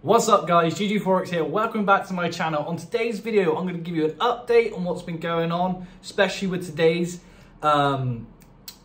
What's up guys, GG Forex here, welcome back to my channel. On today's video, I'm going to give you an update on what's been going on, especially with today's um,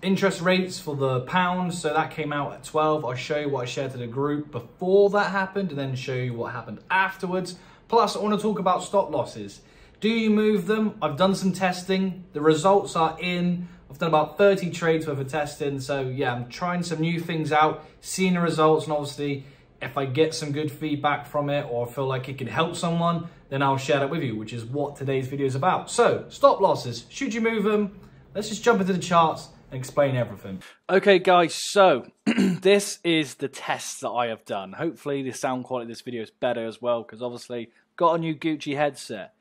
interest rates for the pound. So that came out at 12. I'll show you what I shared to the group before that happened and then show you what happened afterwards. Plus, I want to talk about stop losses. Do you move them? I've done some testing. The results are in. I've done about 30 trades worth of testing. So yeah, I'm trying some new things out, seeing the results. And obviously, if I get some good feedback from it or feel like it can help someone, then I'll share that with you, which is what today's video is about. So stop losses, should you move them? Let's just jump into the charts and explain everything. Okay guys, so this is the test that I have done. Hopefully the sound quality of this video is better as well because obviously got a new Gucci headset.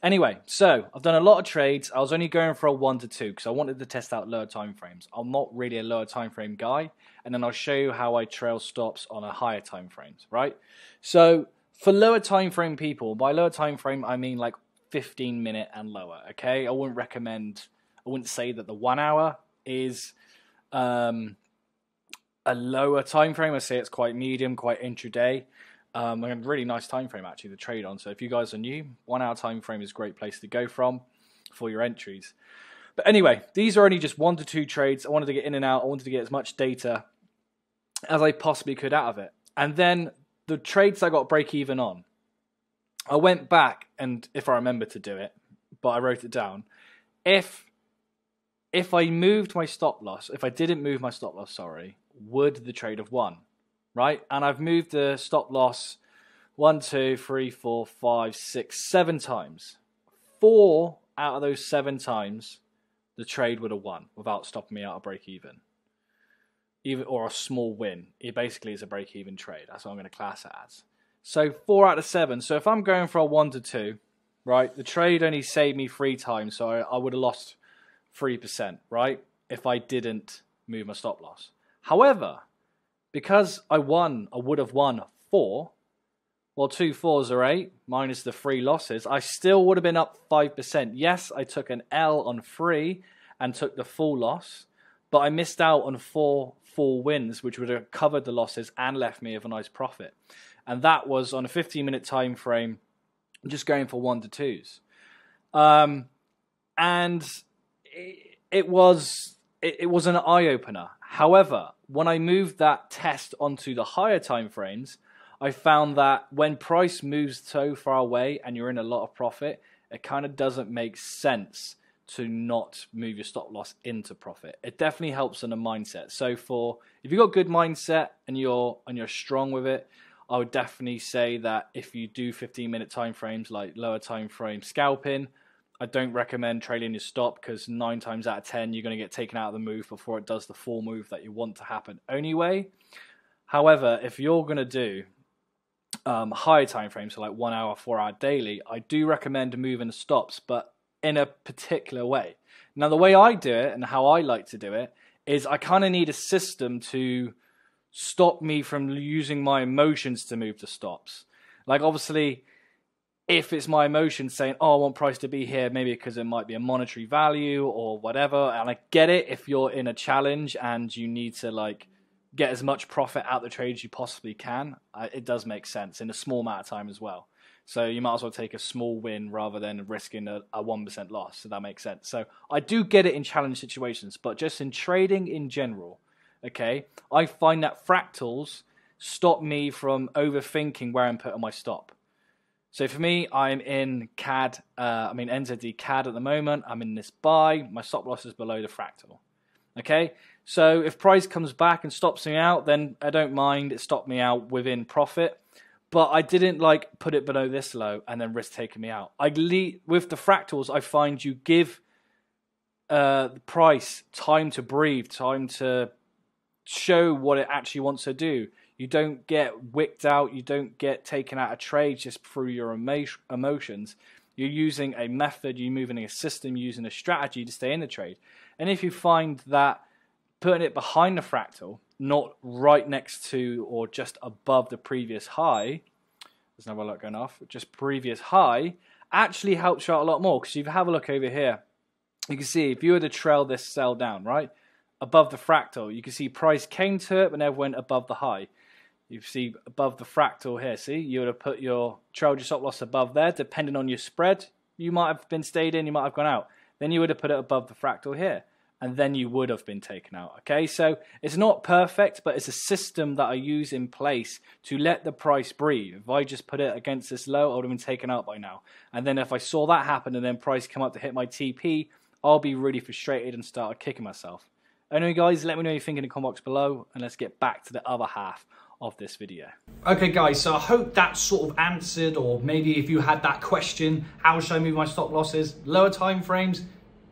Anyway, so I've done a lot of trades. I was only going for a one to two because I wanted to test out lower time frames. I'm not really a lower time frame guy, and then I'll show you how I trail stops on a higher time frames, right? So for lower time frame people, by lower time frame I mean like 15 minute and lower. Okay, I wouldn't recommend. I wouldn't say that the one hour is um, a lower time frame. I say it's quite medium, quite intraday. Um, a really nice time frame actually to trade on. So if you guys are new, one hour time frame is a great place to go from for your entries. But anyway, these are only just one to two trades. I wanted to get in and out. I wanted to get as much data as I possibly could out of it. And then the trades I got break even on, I went back and if I remember to do it, but I wrote it down. If if I moved my stop loss, if I didn't move my stop loss, sorry, would the trade have won? Right? And I've moved the stop loss one, two, three, four, five, six, seven times. Four out of those seven times, the trade would have won without stopping me out of break even. Even or a small win. It basically is a break even trade. That's what I'm going to class it as. So four out of seven. So if I'm going for a one to two, right, the trade only saved me three times, so I, I would have lost three percent, right? If I didn't move my stop loss. However, because I won, I would have won four. Well, two fours are eight, minus the three losses. I still would have been up 5%. Yes, I took an L on three and took the full loss, but I missed out on four full wins, which would have covered the losses and left me with a nice profit. And that was on a 15 minute time frame, just going for one to twos. Um, and it, it was it, it was an eye opener. However, when I moved that test onto the higher time frames, I found that when price moves so far away and you're in a lot of profit, it kind of doesn't make sense to not move your stop loss into profit. It definitely helps in a mindset. So for if you've got good mindset and you're and you're strong with it, I would definitely say that if you do 15 minute time frames like lower time frame scalping, I don't recommend trailing your stop because nine times out of ten you're going to get taken out of the move before it does the full move that you want to happen anyway. However, if you're going to do um, higher time frames, so like one hour, four hour daily, I do recommend moving stops, but in a particular way. Now, the way I do it and how I like to do it is I kind of need a system to stop me from using my emotions to move the stops. Like, obviously, if it's my emotion saying, oh, I want price to be here, maybe because it might be a monetary value or whatever. And I get it if you're in a challenge and you need to like get as much profit out the trade as you possibly can. It does make sense in a small amount of time as well. So you might as well take a small win rather than risking a, a 1% loss. So that makes sense. So I do get it in challenge situations, but just in trading in general, okay, I find that fractals stop me from overthinking where I'm putting my stop. So for me, I'm in CAD, uh, I'm in NZD CAD at the moment. I'm in this buy. My stop loss is below the fractal. Okay, so if price comes back and stops me out, then I don't mind. It stopped me out within profit. But I didn't like put it below this low and then risk taking me out. I with the fractals, I find you give uh, the price time to breathe, time to show what it actually wants to do. You don't get wicked out. You don't get taken out of trade just through your emotions. You're using a method, you're moving a system, using a strategy to stay in the trade. And if you find that putting it behind the fractal, not right next to or just above the previous high, there's no alert going off, just previous high, actually helps you out a lot more. Because if you have a look over here, you can see if you were to trail this sell down, right, above the fractal, you can see price came to it but never went above the high You see above the fractal here, see? You would have put your trailed your stop loss above there, depending on your spread. You might have been stayed in, you might have gone out. Then you would have put it above the fractal here and then you would have been taken out. Okay, so it's not perfect, but it's a system that I use in place to let the price breathe. If I just put it against this low, I would have been taken out by now. And then if I saw that happen and then price come up to hit my TP, I'll be really frustrated and start kicking myself. Anyway, guys, let me know what you think in the comment box below, and let's get back to the other half of this video. Okay guys, so I hope that sort of answered or maybe if you had that question, how should I move my stop losses? Lower time frames,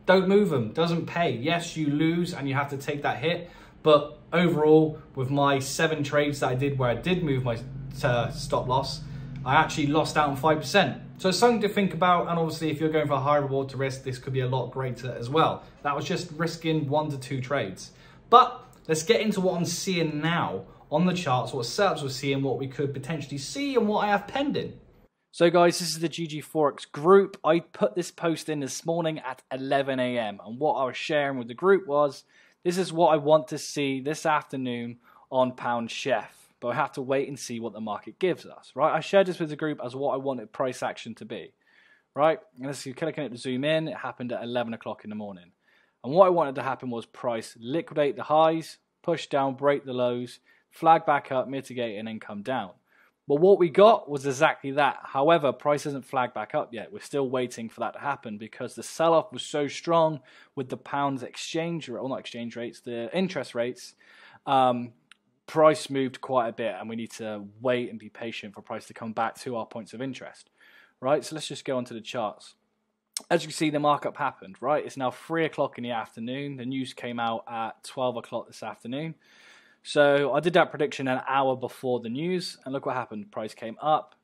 don't move them. Doesn't pay. Yes, you lose and you have to take that hit. But overall, with my seven trades that I did where I did move my uh, stop loss, I actually lost out on 5%. So it's something to think about. And obviously, if you're going for a high reward to risk, this could be a lot greater as well. That was just risking one to two trades. But let's get into what I'm seeing now on the charts, what setups we're seeing, what we could potentially see, and what I have pending. So guys, this is the GG Forex group. I put this post in this morning at 11 a.m. and what I was sharing with the group was, this is what I want to see this afternoon on Pound Chef. But I have to wait and see what the market gives us, right? I shared this with the group as what I wanted price action to be, right? And this is clicking it to zoom in. It happened at 11 o'clock in the morning. And what I wanted to happen was price liquidate the highs, push down, break the lows, flag back up, mitigate, and then come down. But what we got was exactly that. However, price hasn't flagged back up yet. We're still waiting for that to happen because the sell-off was so strong with the pound's exchange rate, or not exchange rates, the interest rates. Um, price moved quite a bit, and we need to wait and be patient for price to come back to our points of interest. Right. So let's just go onto the charts. As you can see, the markup happened. Right. It's now three o'clock in the afternoon. The news came out at twelve o'clock this afternoon. So I did that prediction an hour before the news, and look what happened. Price came up,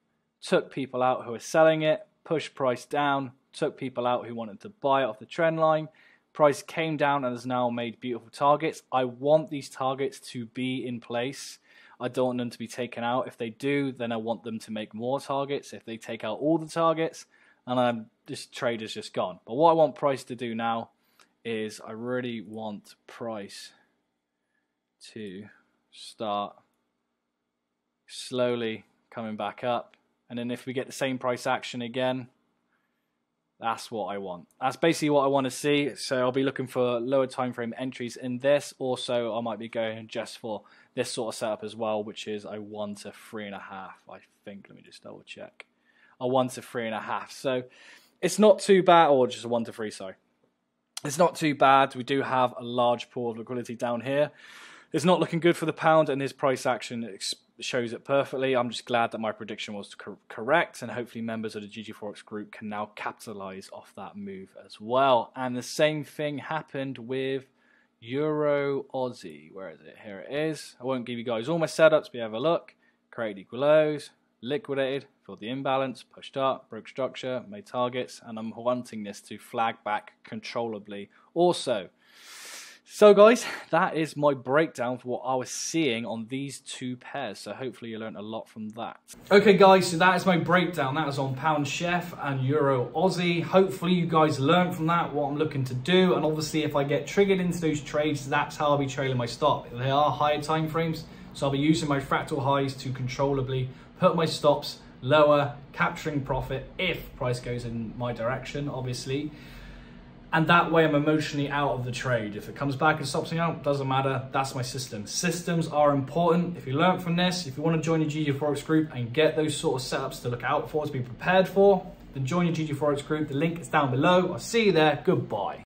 took people out who were selling it, pushed price down, took people out who wanted to buy it off the trend line. Price came down and has now made beautiful targets. I want these targets to be in place. I don't want them to be taken out. If they do, then I want them to make more targets. If they take out all the targets, and I'm, this trade is just gone. But what I want price to do now is I really want price to start slowly coming back up. And then if we get the same price action again, that's what I want. That's basically what I want to see. So I'll be looking for lower time frame entries in this. Also, I might be going just for this sort of setup as well, which is a one to three and a half. I think. Let me just double check. A one to three and a half. So it's not too bad, or just a one to three. Sorry, it's not too bad. We do have a large pool of liquidity down here. It's not looking good for the pound, and his price action shows it perfectly. I'm just glad that my prediction was co correct, and hopefully members of the GG Forex group can now capitalize off that move as well. And the same thing happened with Euro Aussie. Where is it? Here it is. I won't give you guys all my setups, but you have a look. Create equal lows, liquidated, filled the imbalance, pushed up, broke structure, made targets, and I'm wanting this to flag back controllably. Also, so guys, that is my breakdown for what I was seeing on these two pairs. So hopefully you learned a lot from that. Okay guys, so that is my breakdown. That was on Pound Chef and Euro Aussie. Hopefully you guys learned from that what I'm looking to do. And obviously if I get triggered into those trades, that's how I'll be trailing my stop. They are higher time frames. So I'll be using my fractal highs to controllably put my stops lower, capturing profit if price goes in my direction, obviously and that way I'm emotionally out of the trade. If it comes back and stops me out, doesn't matter. That's my system. Systems are important. If you learn from this, if you want to join your GG Forex group and get those sort of setups to look out for, to be prepared for, then join your GG Forex group. The link is down below. I'll see you there. Goodbye.